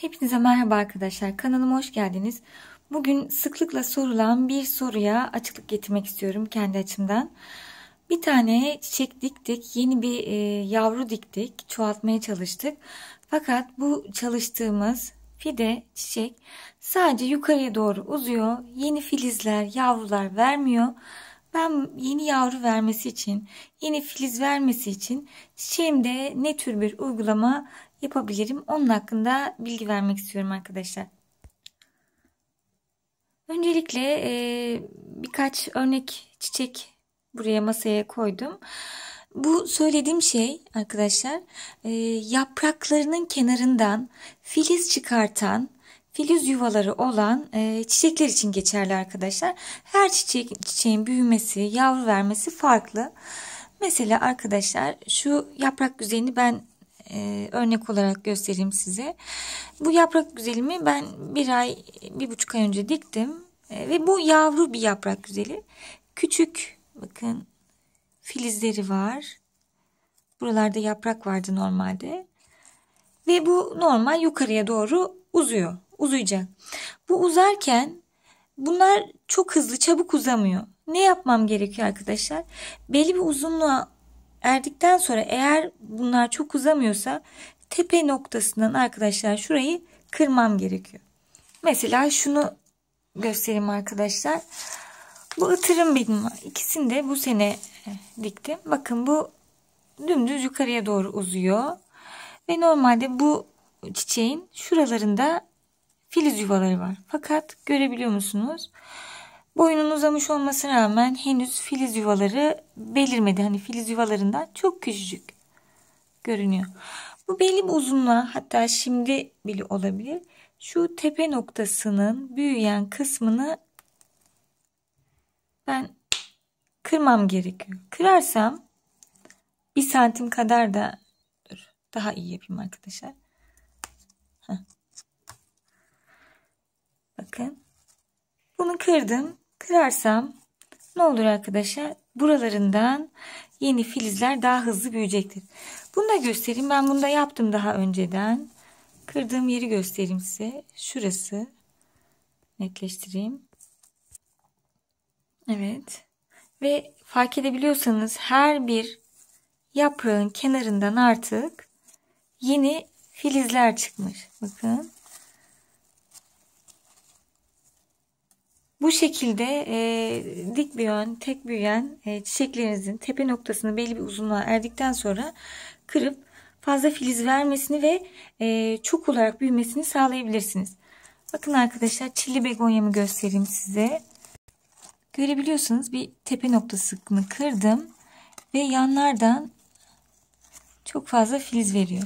Hepinize merhaba arkadaşlar. Kanalıma hoş geldiniz. Bugün sıklıkla sorulan bir soruya açıklık getirmek istiyorum kendi açımdan. Bir tane çiçek diktik. Yeni bir e, yavru diktik. Çoğaltmaya çalıştık. Fakat bu çalıştığımız fide çiçek sadece yukarıya doğru uzuyor. Yeni filizler, yavrular vermiyor. Ben yeni yavru vermesi için, yeni filiz vermesi için çiçeğimde ne tür bir uygulama yapabilirim? Onun hakkında bilgi vermek istiyorum arkadaşlar. Öncelikle e, birkaç örnek çiçek buraya masaya koydum. Bu söylediğim şey arkadaşlar e, yapraklarının kenarından filiz çıkartan filiz yuvaları olan e, çiçekler için geçerli arkadaşlar. Her çiçek çiçeğin büyümesi, yavru vermesi farklı. Mesela arkadaşlar şu yaprak güzelini ben e, örnek olarak göstereyim size. Bu yaprak güzelimi ben bir ay, bir buçuk ay önce diktim. E, ve bu yavru bir yaprak güzeli. Küçük bakın filizleri var. Buralarda yaprak vardı normalde. Ve bu normal yukarıya doğru uzuyor. Uzayacak. Bu uzarken bunlar çok hızlı çabuk uzamıyor. Ne yapmam gerekiyor arkadaşlar? Belli bir uzunluğa erdikten sonra eğer bunlar çok uzamıyorsa tepe noktasından arkadaşlar şurayı kırmam gerekiyor. Mesela şunu göstereyim arkadaşlar. Bu ıtırım benim. İkisini de bu sene diktim. Bakın bu dümdüz yukarıya doğru uzuyor. Ve normalde bu çiçeğin şuralarında filiz yuvaları var. Fakat görebiliyor musunuz? Boyunun uzamış olmasına rağmen henüz filiz yuvaları belirmedi. Hani filiz yuvalarından çok küçücük görünüyor. Bu belli bir uzunluğa hatta şimdi bile olabilir. Şu tepe noktasının büyüyen kısmını ben kırmam gerekiyor. Kırarsam bir santim kadar da daha iyi yapayım arkadaşlar. Heh. Bakın. Bunu kırdım. Kırarsam ne olur arkadaşlar? Buralarından yeni filizler daha hızlı büyüyecektir. Bunu da göstereyim. Ben bunu da yaptım daha önceden. Kırdığım yeri göstereyim size. Şurası. Netleştireyim. Evet. Ve fark edebiliyorsanız her bir yaprağın kenarından artık yeni filizler çıkmış. Bakın. Bu şekilde e, dik yön, tek büyüyen e, çiçeklerinizin tepe noktasını belli bir uzunluğa erdikten sonra kırıp fazla filiz vermesini ve e, çok olarak büyümesini sağlayabilirsiniz. Bakın arkadaşlar çilli begonyamı göstereyim size. Görebiliyorsunuz bir tepe noktasını kırdım ve yanlardan çok fazla filiz veriyor.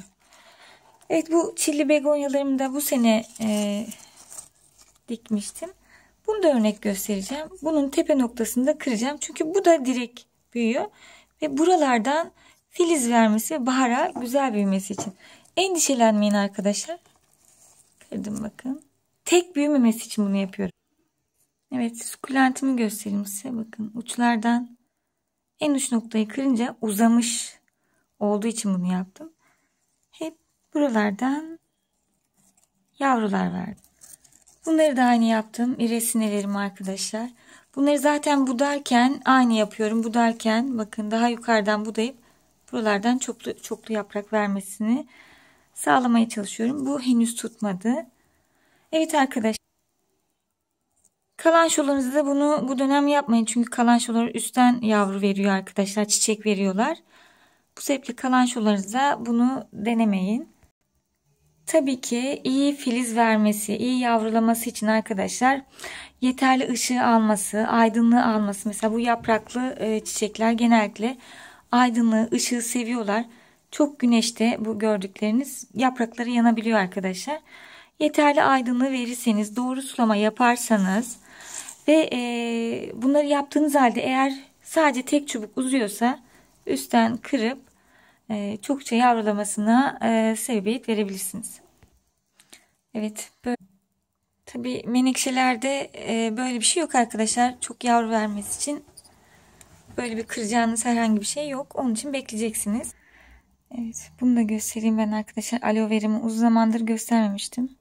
Evet bu çilli begonyalarımı da bu sene e, dikmiştim. Bunu da örnek göstereceğim. Bunun tepe noktasını da kıracağım. Çünkü bu da direkt büyüyor. Ve buralardan filiz vermesi ve bahara güzel büyümesi için. Endişelenmeyin arkadaşlar. Kırdım bakın. Tek büyümemesi için bunu yapıyorum. Evet sukulentimi göstereyim size. Bakın uçlardan en uç noktayı kırınca uzamış olduğu için bunu yaptım. Hep buralardan yavrular verdim. Bunları da aynı yaptım. İresinelerim arkadaşlar. Bunları zaten budarken aynı yapıyorum. Budarken bakın daha yukarıdan budayıp buralardan çoklu, çoklu yaprak vermesini sağlamaya çalışıyorum. Bu henüz tutmadı. Evet arkadaşlar. Kalançolarınızda da bunu bu dönem yapmayın. Çünkü kalançolar üstten yavru veriyor arkadaşlar. Çiçek veriyorlar. Bu sebeple kalançolarınızda bunu denemeyin. Tabii ki iyi filiz vermesi, iyi yavrulaması için arkadaşlar yeterli ışığı alması, aydınlığı alması. Mesela bu yapraklı e, çiçekler genellikle aydınlığı, ışığı seviyorlar. Çok güneşte bu gördükleriniz yaprakları yanabiliyor arkadaşlar. Yeterli aydınlığı verirseniz, doğru sulama yaparsanız ve e, bunları yaptığınız halde eğer sadece tek çubuk uzuyorsa üstten kırıp e, çokça yavrulamasına e, sebebiyet verebilirsiniz. Evet. Böyle. Tabii menekşelerde e, böyle bir şey yok arkadaşlar. Çok yavru vermesi için böyle bir kıracağınız herhangi bir şey yok. Onun için bekleyeceksiniz. Evet. Bunu da göstereyim ben arkadaşlar. Aloe verimi uzun zamandır göstermemiştim.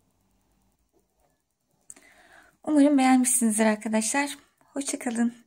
Umarım beğenmişsinizdir arkadaşlar. Hoşçakalın.